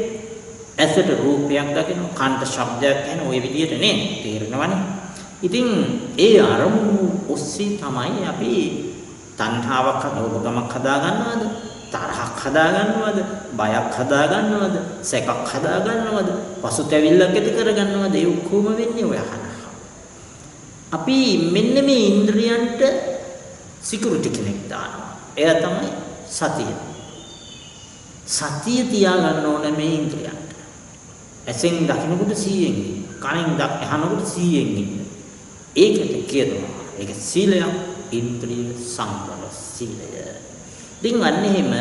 ඇසට රූපයක් දකිනවා, කන්ට ශබ්දයක් ඇහෙන ওই විදිහට නේ තේරෙනවනේ. ඉතින් ඒ අරමුණු ඔස්සේ තමයි අපි තණ්හාවක් ලෝභකමක් හදා ගන්නවද? තරහක් හදා ගන්නවද? බයක් හදා ගන්නවද? සැකක් හදා ගන්නවද? පසුතැවිල්ලක් ඇති කර ගන්නවද? ඒ ඔක්කොම වෙන්නේ ඔය අහන. අපි මෙන්න මේ ඉන්ද්‍රියන්ට සිකියුරිටි කෙනෙක් දානවා. එයා තමයි සතිය. සතිය තියාගන්න ඕන මේ ඉන්ද්‍රියන්ට. ඇසෙන් දකින්නකොට 100ෙන් ඉන්න. කනෙන් අහනකොට 100ෙන් ඉන්න. ඒකට කියනවා. ඒක සීලය ඉන්ද්‍රිය සංවර සීලය. ඉතින් අන්න එහෙම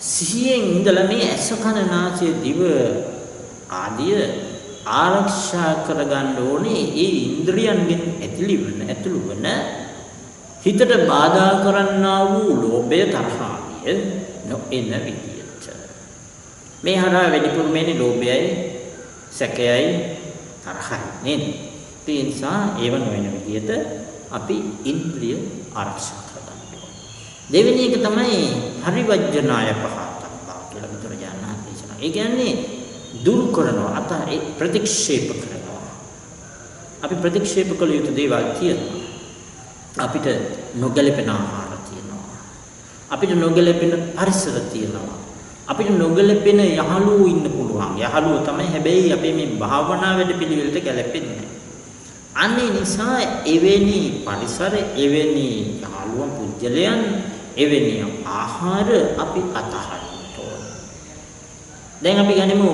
සිහියෙන් ඉඳලා මේ ඇස කන නාසය දිව ආදිය ආරක්ෂා කරගන්න ඕනේ ඒ ඉන්ද්‍රියන්ගෙන් ඇතිලි වෙන ඇතුළු වෙන හිතට බාධා කරන්නා වූ ලෝභය තරහාවිය නොඑන විදියට මේ හරහා වැඩිපුර මේනේ ලෝභයයි සැකයයි තරහයි නේද ඒ නිසා ඒව නොවන විදියට අපි ඉන්ද්‍රිය ආරක්ෂා කරගන්න දෙවෙනි එක තමයි පරිවර්ජනාය පහතක් කියලා බුදුරජාණන් වහන්සේ දේශනා. ඒ කියන්නේ දුරු කරනවා අත ප්‍රතික්ෂේප කරනවා. අපි ප්‍රතික්ෂේප කළ යුතු දේවල් තියෙනවා. අපිට නොගැලපෙන ආහාර තියෙනවා. අපිට නොගැලපෙන පරිසර තියෙනවා. අපිට නොගැලපෙන යහළුවෝ ඉන්න පුළුවන්. යහළුවෝ තමයි හැබැයි අපේ මේ භාවනා වැඩපිළිවෙලට ගැලපෙන්නේ. අනේ නිසා එවැනි පරිසර එවැනි යහළුවන් පුජ්‍යලයන් එවැනි ආහාර අපි අතහරින්න ඕනේ. දැන් අපි ගනිමු.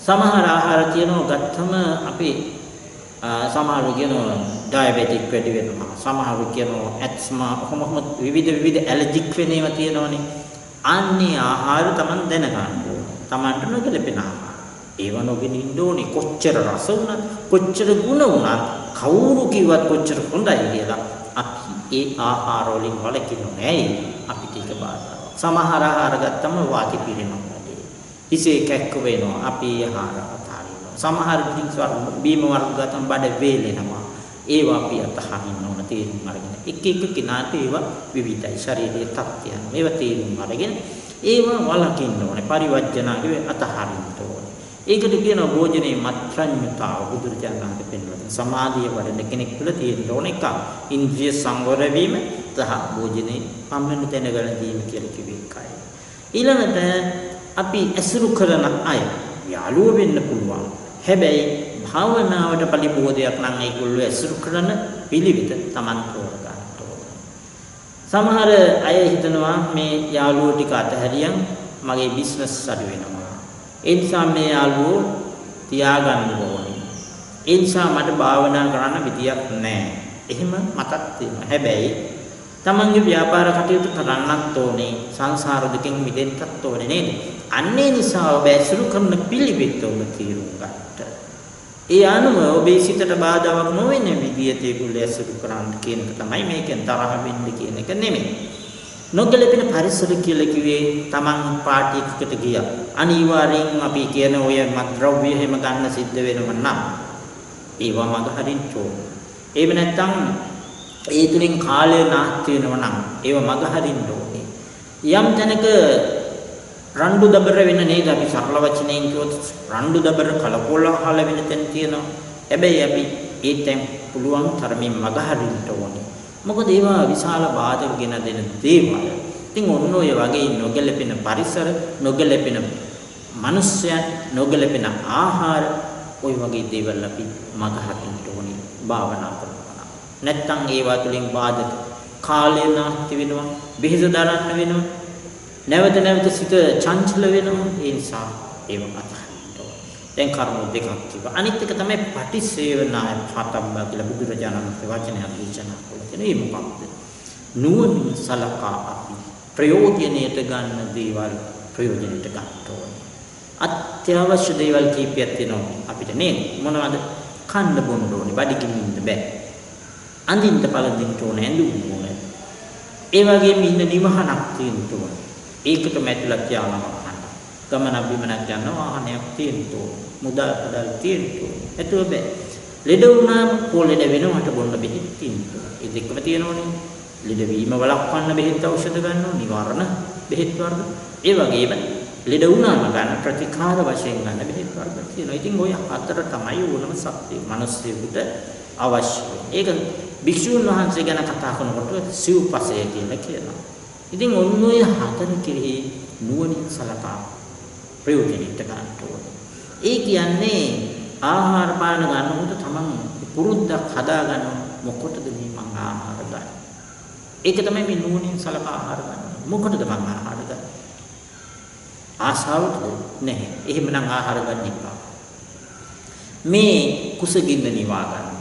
සමහර ආහාර තියෙනවා ගත්තම අපි සමහරව කියනවා ඩයබටික් වැඩි වෙනවා. සමහරව කියනවා ඇස්මා කොහොම විවිධ විවිධ ඇලර්ජික් වෙන ඒවා තියෙනවනේ. අන්නේ ආහාර Taman දැනගන්න ඕන. Tamanට නොගැලපෙන ආහාර. ඒව නොගෙන ඉන්න ඕනේ. කොච්චර රස වුණත් කොච්චර ගුණ වුණත් කවුරු කිව්වත් කොච්චර හොඳයි කියලා අපි ඒ ආහාර වලින් වළකින්නේ නැහැ. අපිට ඒක බාධාවක්. සමහර ආහාර ගත්තම වාති පිරෙනවා හිසේ කැක්ක වෙනවා. අපි ආහාර අතහරිනවා. සමහර ඩ්‍රින්ක්ස් වර්ග බීම වර්ග ගතම බඩ වේලෙනවා. ඒවා අපි අතහරින්න ඕන තේරුම් අරගෙන. එක එක කෙනාට ඒවා විවිධයි. ශරීරයේ තත්ත්වයන් මේවා තේරුම් අරගෙන ඒවා වළකින්න ඕනේ. පරිවර්ජනාගේ අතහරින්න ඕනේ. ඒකට කියනවා භෝජනයේ මත්‍රඤ්‍යතාව බුදුරජාණන් වහන්සේ පෙන්වන සමාධිය වඩන කෙනෙක් තුළ තියෙන්න ඕන එක ඉන්ද්‍රිය සංවර වීම සහ භෝජනයේ පම්මෙන් තැනගල දීම කියලා කිව්වේ එකයි ඊළඟට අපි ඇසුරු කරන අය යාළුවෝ වෙන්න පුළුවන්. හැබැයි භාවනාවට පරිබෝධයක් නම් ඒගොල්ලෝ ඇසුරු කරන පිළිවිත Taman තෝරගන්න ඕනේ. සමහර අය හිතනවා මේ යාළුවෝ ටික අතහැරියන් මගේ බිස්නස් අඩු වෙනවා. ඒ නිසා මේ යාළුවෝ තියාගන්න ඕනේ. ඒ නිසා මට භාවනා කරන්න විදියක් නැහැ. එහෙම මතක් තියෙනවා. හැබැයි තමන්ගේ ව්‍යාපාර කටයුතු කරන්නත් ඕනේ සංසාර දුකින් මිදෙන්නත් ඕනේ නේද අන්නේ නිසා ඔබ ඇසුරු කරන පිළිවෙත් ඔබ තීරුම් ගන්නට. ඒ අනුව ඔබේ සිතට බාධාවක් නොවන විදියට ඒගොල්ලෝ ඇසුරු කරන්න කියන එක තමයි මේකෙන් තරහ වෙන්නේ කියන එක නෙමෙයි. නොගැලපෙන පරිසර කියලා කිව්වේ Taman පාටියකට ගියා. අනිවාර්යෙන් අපි කියන ඔය මත්ද්‍රව්‍ය හැම ගන්න සිද්ධ වෙනව නම් ඒවා මඟ හරින්න ඕන. එහෙම නැත්නම් ඒ තුලින් කාලය නාස්ති වෙනවා නම් ඒව මඟ හරින්න ඕනේ. යම් තැනක රණ්ඩු දබර වෙන නේද අපි සරල වචනයෙන් කිව්වොත් රණ්ඩු දබර කලකෝලහල වෙන තැන තියෙනවා. හැබැයි අපි ඒ තැන් පුළුවන් තරමින් මඟ හරින්න ඕනේ. මොකද ඒවා විශාල බාධක ගෙන දෙන දේවල්. ඉතින් ඔන්න ඔය වගේ නොගැලපෙන පරිසර, නොගැලපෙන මිනිස්යන්, නොගැලපෙන ආහාර ওই වගේ දේවල් අපි මඟ හරින්න ඕනේ භාවනා කරනවා. නැත්තම් ඒවා තුලින් බාධක කාලය නාස්ති වෙනවා, බෙහෙත දරන්න වෙනවා. නැවත නැවත සිත චංචල වෙනවා. ඒ නිසා ඒව අතහරින්න ඕනේ. දැන් කරුණු දෙකක් තිබා. අනිත් එක තමයි පටිසේවනාය පතම්බා කියලා බුදුරජාණන් වහන්සේ වචනයක් දේශනා කළා. ඒ මොකක්ද? නුවණින් සලකා අපි ප්‍රයෝජනෙට ගන්න දේවල් ප්‍රයෝජනෙට ගන්න ඕනේ. අත්‍යවශ්‍ය දේවල් කීපයක් තියෙනවා අපිට නේද? මොනවද? කන්න බොන්න ඕනේ, බඩගිනින්න බෑ. අඳින්න පළඳින්න ඕනේ, ඇඳුම් ඕනේ. ඒ වගේම ඉන්න නිවහනක් තියෙන්න ඕනේ. ඒකට මැටලක් යානවා ගන්න. ගමන බිමනක් යන වාහනයක් තියෙන්න ඕනේ. මුදල් පදල් තියෙන්න ඕනේ. ඒතුව බෑ. ලෙඩ වුණාම පොළෙඩ වෙනවට බොන්න බෙහෙත් තියෙන්න ඕනේ. ඒ දෙකම තියෙනවනේ. ලෙඩ වීම වළක්වන්න බෙහෙත් ඖෂධ ගන්නවා, නිවාරණ බෙහෙත් වර්ග. ඒ වගේම ලෙඩ වුණාම ගන්න ප්‍රතිකාර වශයෙන් ගන්න බෙහෙත් වර්ග තියෙනවා. ඉතින් ওই හතර තමයි ඕනම සත්‍යය. මිනිස්සුන්ට අවශ්‍ය. ඒක භික්ෂුන් වහන්සේ ගැන කතා කරනකොට සිව්පසය කියලා කියනවා. ඉතින් ඔන්න ඔය හතර කෙරෙහි නුවණින් සලකා ප්‍රයෝජනෙට ගන්න ඕනේ. ඒ කියන්නේ ආහාර පාන ගන්නකොට තමන් පුරුද්දක් හදාගන්න මොකටද මේ මං ආහාර ගන්න. ඒක තමයි මේ නුවණින් සලකා ආහාර ගන්න. මොකටද මං ආහාර ගන්න? ආසාවටද? නැහැ. එහෙමනම් ආහාර ගන්න එපා. මේ කුසගින්න නිවා ගන්න.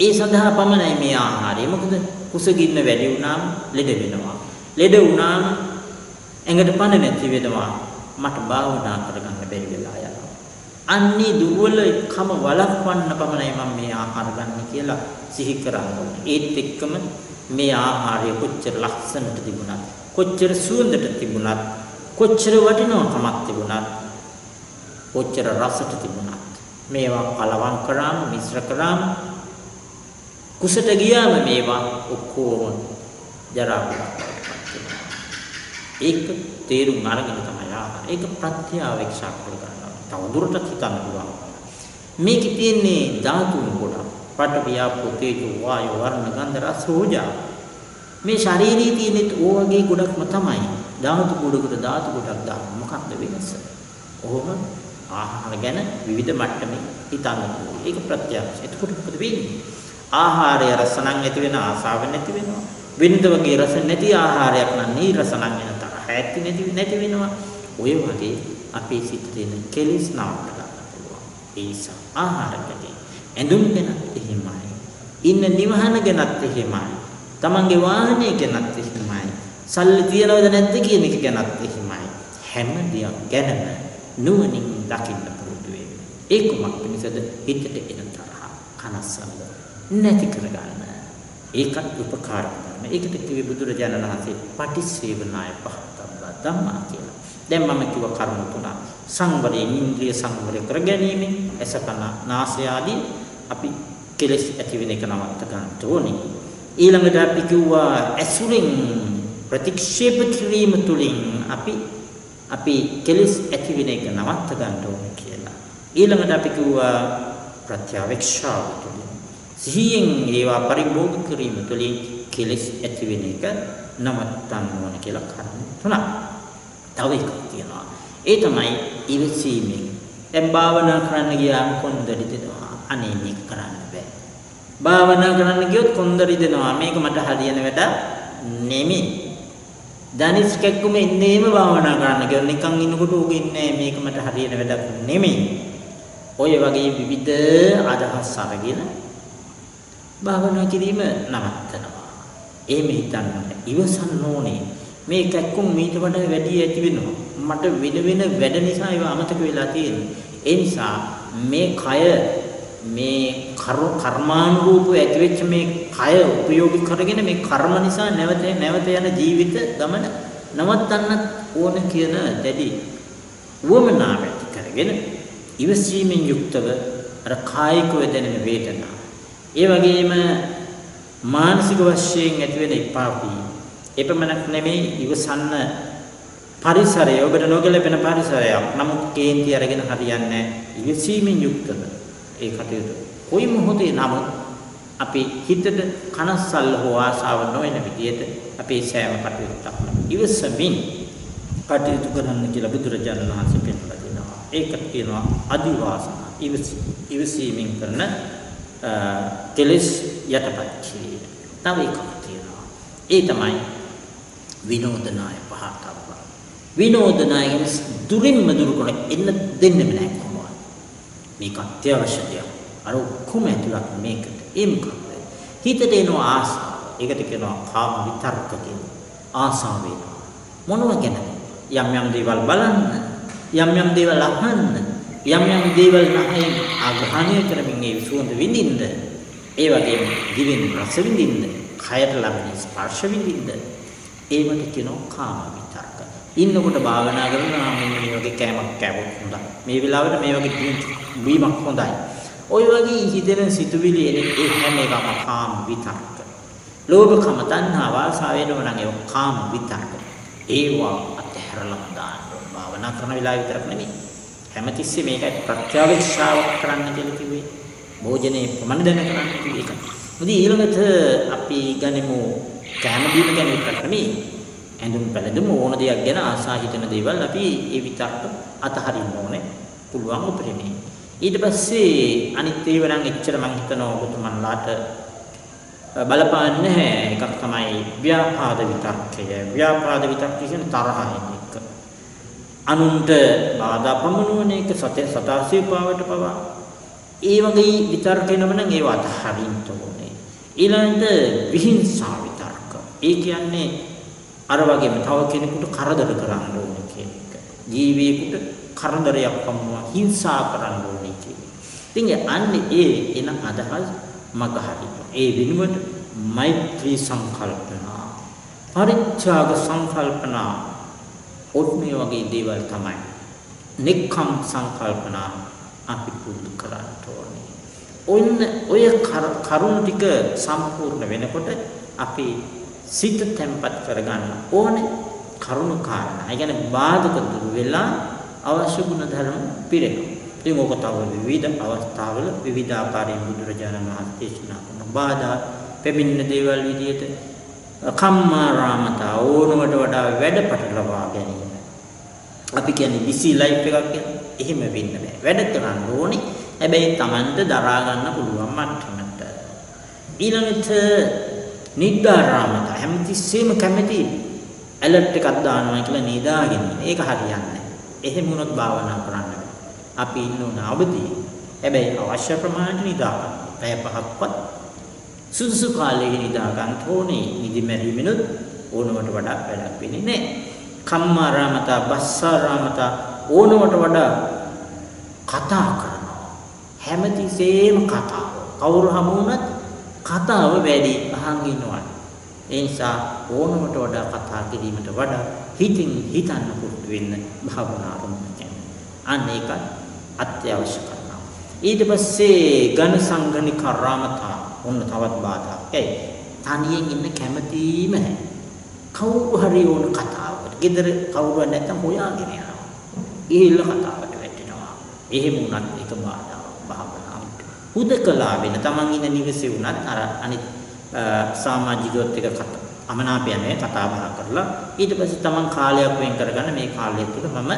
ඒ සඳහා පමණයි මේ ආහාරය. මොකද කුසගින්න වැඩි වුණාම ලෙඩ වෙනවා. ලෙඩ වුණාම ඇඟට පණ නැති වෙනවා. මට භාවනා කරගන්න බැරි වෙලා යනවා. අන්නේ දුර්වලකම වළක්වන්න පමණයි මම මේ ආහාර ගන්න කියලා සිහි කරන්නේ. ඒත් එක්කම මේ ආහාරය කොච්චර ලස්සනට තිබුණත්, කොච්චර සුවඳට තිබුණත්, කොච්චර වටිනාකමක් තිබුණත්, කොච්චර රසට තිබුණත් මේවා කලවම් කරාම, මිශ්‍ර කරාම කුසට ගියාම මේවා ඔක්කොම ජරා ඒක තේරුම් අරගෙන තමයි ආහාර. ඒක ප්‍රත්‍යාවේක්ෂා කරගන්නවා. තව දුරටත් හිතන්න පුළුවන්. මේකේ තියෙන්නේ ධාතුන් ගොඩක්. පඨවියාපෝ තේජෝ වායෝ වර්ණ ගන්ධ රස ඕජා. මේ ශාරීරියේ තියෙන ඕ වගේ ගොඩක්ම තමයි. ධාතු ගොඩකට ධාතු ගොඩක් දාන්න. මොකක්ද වෙනස? ඔහොම ආහාර ගැන විවිධ මට්ටමේ හිතන්න ඕනේ. ඒක ප්‍රත්‍යක්ෂ. එතකොට මොකද වෙන්නේ? ආහාරය රස නම් ඇති වෙන ආසාව නැති වෙනවා. වින්ද වගේ රස නැති ආහාරයක් නම් නීරස නම් වෙන තරහ ඇති නැති නැති වෙනවා. ඔය වගේ අපේ සිතේ තියෙන කෙලෙස් නවත්ත ගන්න පුළුවන්. ඒ නිසා ආහාර ගැන ඇඳුම් ගැනත් එහෙමයි. ඉන්න නිවහන ගැනත් එහෙමයි. තමන්ගේ වාහනය ගැනත් එහෙමයි. සල්ලි තියනවද නැද්ද කියන එක ගැනත් එහෙමයි. හැම දෙයක් ගැනම නුවණින් දකින්න පුරුදු වෙන්න. ඒ කුමක් පිණිසද හිතට එන තරහ කනස්සල්ල නැති කරගන්න. ඒකත් උපකාර කරන. ඒකට කිව්වේ බුදුරජාණන් වහන්සේ පටිසේවනාය පහතබ්බ ධම්මා කියලා. දැන් මම කිව්ව කරුණු තුන. සංවරයෙන් ඉන්ද්‍රිය සංවරය කර ගැනීම, එසකන නාසය ආදී අපි කෙලෙස් ඇති වෙන එක නවත්ත ගන්න ඕනේ. ඊළඟට අපි කිව්වා ඇසුරින් ප්‍රතික්ෂේප කිරීම තුළින් අපි අපි කෙලෙස් ඇති වෙන එක නවත්ත ගන්න ඕනේ කියලා. ඊළඟට අපි කිව්වා ප්‍රත්‍යවේක්ෂාව තුළින් සිහියෙන් ඒවා පරිභෝග කිරීම තුළින් කෙලෙස් ඇති වෙන එක නවත්තන්න ඕනේ කියලා කරුණු තුනක්. තව එකක් තියෙනවා. ඒ තමයි ඉවසීමෙන්. දැන් භාවනා කරන්න ගියාම කොන්දරි දෙනවා. අනේ මේක කරන්න බෑ. භාවනා කරන්න ගියොත් කොන්දරි දෙනවා. මේක මට හරියන වැඩ නෙමෙයි. දනිස් කැක්කුම ඉන්නේම භාවනා කරන්න කියලා නිකන් ඉන්නකොට ඌ ඉන්නේ මේක මට හරියන වැඩක් නෙමෙයි. ඔය වගේ විවිධ අදහස් අරගෙන භාවනා කිරීම නවත්තනවා. එහෙම හිතන්න ඉවසන්න ඕනේ. මේ කැක්කුම් මීට වඩා වැඩි ඇති වෙනවා. මට වෙන වෙන වැඩ නිසා ඒවා අමතක වෙලා තියෙන්නේ. ඒ නිසා මේ කය මේ කර්මානුරූපව ඇතිවෙච්ච මේ කය උපයෝගී කරගෙන මේ කර්ම නිසා නැවත නැවත යන ජීවිත ගමන නවත්තන්නත් ඕන කියන දැඩි වමනාව ඇති කරගෙන ඉවසීමෙන් යුක්තව අර කායිකව දැනෙන වේදනා ඒ වගේම මානසික වශයෙන් ඇතිවෙන එපා වී එපමණක් නෙමෙයි ඉවසන්න පරිසරය ඔබට නොගැලපෙන පරිසරයක්. නමුත් කේන්ති අරගෙන හරියන්නේ ඉවසීමෙන් යුක්තව ඒ කටයුතු. කොයි මොහොතේ නමුත් අපි හිතට කනස්සල්ල හෝ ආසාව නොවන විදිහට අපේ සෑම කටයුත්තක්ම ඉවසමින් කටයුතු කරන්න කියලා බුදුරජාණන් වහන්සේ පෙන්වලා දෙනවා. ඒකට කියනවා අදිවාසන. ඉවසීමෙන් කරන කෙලස් යටපත් කිරීම. තව එකක් තියෙනවා. ඒ තමයි විනෝදනාය පහතව. විනෝදනාය කියන්නේ දුරින්ම දුරු කරන එන්න දෙන්නෙම නැහැ කොහොමද? මේක අත්‍යවශ්‍ය දෙයක්. අර ඔක්කොම ඇතුළත් මේකට. ඒ මොකක්ද? හිතට එන ආසාව. ඒකට කියනවා කාම විතර්ක කියන ආසාව වෙනවා. මොනව ගැනද? යම් යම් දේවල් බලන්න, යම් යම් දේවල් අහන්න, යම් යම් දේවල් නැහැයි ආග්‍රහණය කරමින් ඒ සුවඳ විඳින්න. ඒ වගේම දිවෙන් රස විඳින්න, කයට ලැබෙන ස්පර්ශ විඳින්න. ඒවට කියනවා කාම විතර්ක. ඉන්නකොට භාවනා කරනවා මෙන්න මේ වගේ කෑමක් කෑවොත් හොඳයි. මේ වෙලාවට මේ වගේ බීමක් හොඳයි. ওই වගේ හිතෙන සිතුවිලි එන ඒ හැම එකම කාම විතර්ක. ලෝභකම තණ්හා වාසාව වෙනව නම් ඒක කාම විතර්ක. ඒවා අතහැරලා දාන්න භාවනා කරන වෙලාව විතරක් නෙමෙයි. හැමතිස්සේ මේකයි ප්‍රත්‍යවේක්ෂාවක් කරන්න කියලා කිව්වේ. භෝජනේ ප්‍රමණ දැන කරන්න කිව්වේ ඒක. මොකද ඊළඟට අපි ගනිමු කෑම බීම ගැන විතරක් නෙමෙයි. ඇඳුම් පැළඳුම් ඕන දෙයක් ගැන ආසා හිතන දේවල් අපි ඒ විතරක් අතහරින්න ඕනේ. පුළුවන් උපරිමයි ඊට පස්සේ අනිත් ඒවා නම් එච්චර මම හිතනවා ඔබතුමන්ලාට බලපාන්නේ නැහැ. එකක් තමයි ව්‍යාපාද විතක්කය. ව්‍යාපාද විතක්ක කියන්නේ තරහින් එක. අනුන්ට බාධා ප්‍රමනුවන එක සතේ සතාසේ පාවට පවා. ඒ වගේ විතර්ක එනවනම් ඒව අතහරින්න ඕනේ. ඊළඟට විහිංසාව. ඒ කියන්නේ අර වගේම තව කෙනෙකුට කරදර කරන්න ඕනේ කියන එක. ජීවියෙකුට කරදරයක් පමුණවා හිංසා කරන්න ඕනේ කියන එක. ඉතින් අන්නේ ඒ එන අදහස් මගහරිනවා. ඒ වෙනුවට මෛත්‍රී සංකල්පනා, පරිත්‍යාග සංකල්පනා ඔත්මේ වගේ දේවල් තමයි. නික්කම් සංකල්පනා අපි පුරුදු කරන්න ඕනේ. ඔන්න ඔය කරුණු ටික සම්පූර්ණ වෙනකොට අපි සිත තැම්පත් කරගන්න ඕනේ කරුණු කාරණා. ඒ කියන්නේ බාධක දුරු වෙලා අවශ්‍ය ගුණ ධර්ම පිරෙනවා. ඉතින් ඕක තව විවිධ අවස්ථාවල විවිධ ආකාරයෙන් බුදුරජාණන් වහන්සේ දේශනා කරන බාධා පෙමින්න දේවල් විදිහට කම්මාරාමතා ඕනවට වඩා වැඩපට ලබා ගැනීම. අපි කියන්නේ බිසි ලයිෆ් එකක් කියන්නේ එහෙම වෙන්න බෑ. වැඩ කරන්න ඕනේ. හැබැයි Tamanට දරා ගන්න පුළුවන් මට්ටමට. ඊළඟට නිද්දාරාමත හැමතිස්සෙම කැමති ඇලර්ට් එකක් දානවා කියලා නිදාගෙන ඉන්න. ඒක හරියන්නේ නැහැ. එහෙම වුණොත් භාවනා කරන්න බෑ. අපි ඉන්න ඕන අවදී. හැබැයි අවශ්‍ය ප්‍රමාණයට නිදා ගන්න. පැය පහක්වත් සුදුසු කාලයක නිදා ගන්න ඕනේ. නිදි මැරීමෙනුත් ඕනවට වඩා වැඩක් වෙන්නේ නැහැ. කම්මාරාමත, බස්සාරාමත ඕනවට වඩා කතා කරනවා. හැමතිස්සෙම කතා. කවුරු හමු වුණත් කතාව වැඩි අහන් ඉන්නවා. ඒ නිසා ඕනමට වඩා කතා කිරීමට වඩා හිතින් හිතන්න පුරුදු වෙන්න භාවනා කරනවා. අන්න ඒක අත්‍යවශ්‍ය කරනවා. ඊට පස්සේ ඝන සංගණික රාමතා ඔන්න තවත් බාධාක්. ඒ තනියෙන් ඉන්න කැමැතිම නැහැ. කවුරු හරි ඕන කතාවකට. ගෙදර කවුරු නැත්තම් හොයාගෙන යනවා. ගිහිල්ලා කතාවට වැටෙනවා. එහෙම වුණත් ඒක බාධාවක් භාවනාවට. හුදකලා වෙන තමන් ඉන්න නිවසේ වුණත් අර අනිත් සමාජිකයොත් එක අමනාපය නැහැ කතා බහ කරලා ඊට පස්සේ තමන් කාලයක් වෙන් කරගන්න මේ කාලය තුළ මම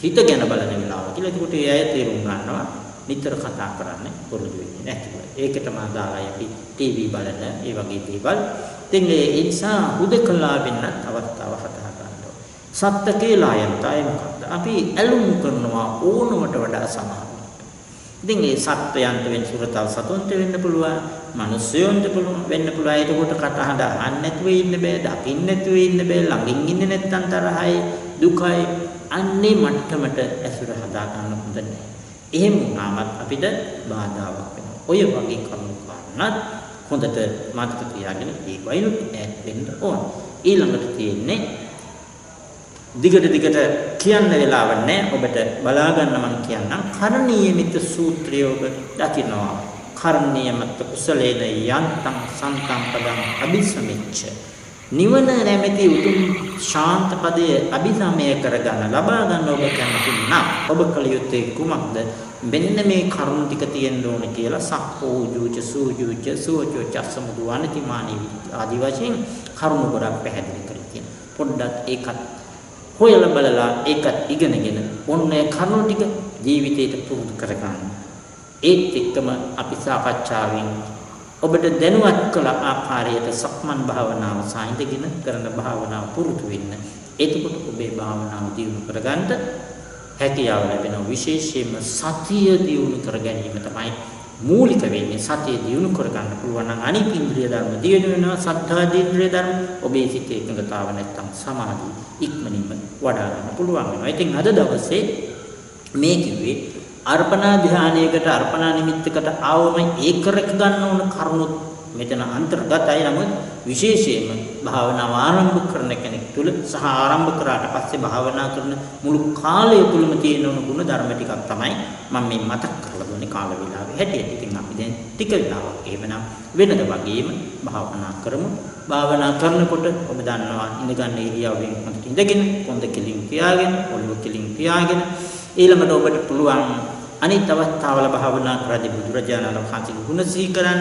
හිත ගැන බලන වෙලාව කියලා. ඒකට ඒ අය තේරුම් ගන්නවා නිතර කතා කරන්න පුරුදු වෙන්නේ නැතිව. ඒකටම අදාළයි අපි ටීවී බලන ඒ වගේ දේවල්. ඉතින් ඒ නිසා හුදකලා වෙන්න අවස්ථාව හදා ගන්නවා. සත්ත්‍ය කියලා යන්තය මොකද්ද? අපි ඇලුම් කරනවා ඕනකට වඩා සමාන. ඉතින් ඒ සත්වයන්ට වෙන සුරතල් සතුන්ට වෙන්න පුළුවන්, මිනිස්යන්ට පුළුවන් වෙන්න පුළුවන්. ඒකකොට කටහඬ අහන්න නැතුව ඉන්න බෑ, දකින්න නැතුව ඉන්න බෑ, ළඟින් ඉන්නේ නැත්තම් තරහයි, දුකයි. අන්නේ මට්ටමට ඇසුර හදා ගන්න හොඳ නෑ. එහෙම වුණාමත් අපිට බාධාවක් වෙනවා. ඔය වගේ කරුණු කාරණාත් හොඳට මතක තියාගෙන ඒ වයින්ුත් ඈත් වෙන්න ඕන. ඊළඟට තියෙන්නේ දිගට දිගට කියන්න වෙලාවක් නැහැ. ඔබට බලා ගන්න මම කියන්නම්. කරණීයමිත සූත්‍රය ඔබ දකිනවා. කරණීයමත් කුසලේන යන්තං සන්තං පදං අபிසමිච්ච නිවන නැමැති උතුම් ශාන්ත පදයේ අභිසමය කරගන්න ලබා ගන්න ඔබ කැමති නම් ඔබ කල යුත්තේ කුමක්ද? මෙන්න මේ කරුණ ටික තියෙන්න ඕනේ කියලා සක්කෝ ජූච සූජූච සෝචෝ චස්සමුදු අනතිමානී ආදි වශයෙන් කරුණ ගොඩක් පැහැදිලි කරලා තියෙනවා. පොඩ්ඩක් ඒකත් හොයලා බලලා ඒකත් ඉගෙනගෙන ඔන්න ඒ කරුණ ටික ජීවිතේට පුරුදු කරගන්න ඒත් එක්කම අපි සාකච්ඡාවෙන් ඔබට දැනුවත් කළ ආකාරයට සක්මන් භාවනාව සාහිඳගෙන කරන භාවනාව පුරුදු වෙන්න. එතකොට ඔබේ භාවනාව දියුණු කරගන්න හැකියාව ලැබෙනවා. විශේෂයෙන්ම සතිය දියුණු කර ගැනීම තමයි මූලික වෙන්නේ. සතිය දියුණු කරගන්න පුළුවන් නම් අනිත් ඉන්ද්‍රිය ධර්ම දියුණු වෙනවා. සද්ධා ඉන්ද්‍රිය ධර්ම ඔබේ සිතේ එකඟතාව නැත්තම් සමාධිය ඉක්මනින්ම වඩා ගන්න පුළුවන් වෙනවා. ඉතින් අද දවසේ මේ කිව්වේ අර්පණා ධානයකට අර්පණා නිමිත්තකට ආවම ඒක රැක ගන්න ඕන කරුණුත් මෙතන අන්තර්ගතයි නමුත් විශේෂයෙන්ම භාවනාව ආරම්භ කරන කෙනෙක් තුල සහ ආරම්භ කරාට පස්සේ භාවනා කරන මුළු කාලය තුලම තියෙන උණු ගුණ ධර්ම ටිකක් තමයි මම මේ මතක් කරලා දුන්නේ කාල වේලාවේ හැටියට. ඉතින් අපි දැන් ටික වෙලාවක් එහෙමනම් වෙනද වගේම භාවනා කරමු. භාවනා කරනකොට ඔබ දන්නවා ඉඳගන්න ඉරියව්වෙන් හොඳට ඉඳගෙන කොන්ද කෙලින් තියාගෙන ඔළුව කෙලින් තියාගෙන ඊළඟට ඔබට පුළුවන් අනිත් අවස්ථාවල භාවනා කරද්දී බුදුරජාණන් වහන්සේගේ ගුණ සිහි කරන්න.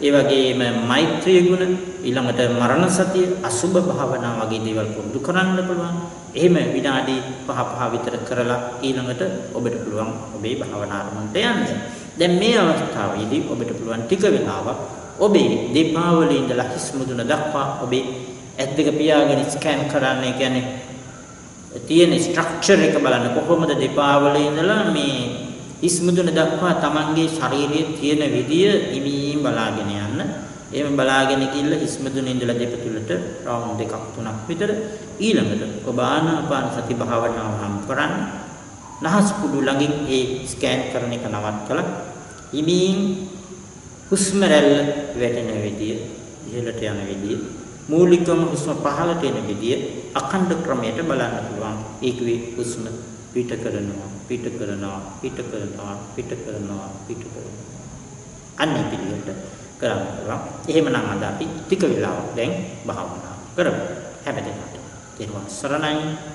ඒ වගේම මෛත්‍රී ගුණ ඊළඟට මරණ සතිය අසුබ භාවනා වගේ දේවල් පුරුදු කරන්න පුළුවන්. එහෙම විනාඩි 5 5 විතර කරලා ඊළඟට ඔබට පුළුවන් ඔබේ භාවනා අරමුණට යන්න. දැන් මේ අවස්ථාවේදී ඔබට පුළුවන් ටික වෙලාවක් ඔබේ දෙපා වල ඉඳලා හිස් මුදුන දක්වා ඔබේ ඇස් දෙක පියාගෙන ස්කෑන් කරන්න. ඒ කියන්නේ තියෙන ස්ට්‍රක්චර් එක බලන්න කොහොමද දෙපා වල ඉඳලා මේ ඉස්මුදුන දක්වා Tamanගේ ශරීරයේ තියෙන විදිය ඉමීම් බලාගෙන යන්න. එහෙම බලාගෙන ගිහිල්ලා ඉස්මුදුන ඉඳලා දෙපතුලට රවුන්ඩ් දෙකක් තුනක් විතර ඊළඟට ඔබ ආනාපාන සති භාවනාව නම් කරන්න. නහස් කුඩු ළඟින් ඒ ස්කෑන් කරන එක නවත්තලා ඉමීම් හුස්ම රැල්ල වැටෙන විදිය ඉහළට යන විදිය මූලිකම හුස්ම පහළට එන විදිය අඛණ්ඩ ක්‍රමයට බලන්න පුළුවන්. ඒකේ හුස්ම පිට කරනවා පිට කරනවා පිට කරනවා පිට කරනවා පිට කරනවා අන්නේ පිළිවෙලට කරන්න පුළුවන් එහෙමනම් අද අපි ටික වෙලාවක් දැන් භාවනා කරමු. හැමදේකට තෙරුවන් සරණයි.